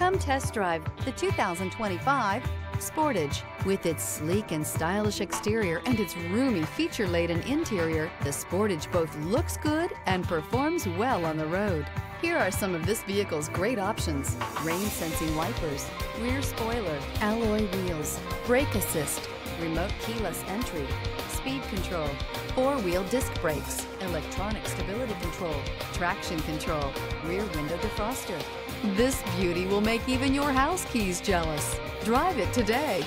Come test drive the 2025 Sportage. With its sleek and stylish exterior and its roomy feature-laden interior, the Sportage both looks good and performs well on the road. Here are some of this vehicle's great options. Rain sensing wipers, rear spoiler, alloy wheels, brake assist, remote keyless entry, speed control, four-wheel disc brakes, electronic stability control, traction control, rear window defroster. This beauty will make even your house keys jealous. Drive it today.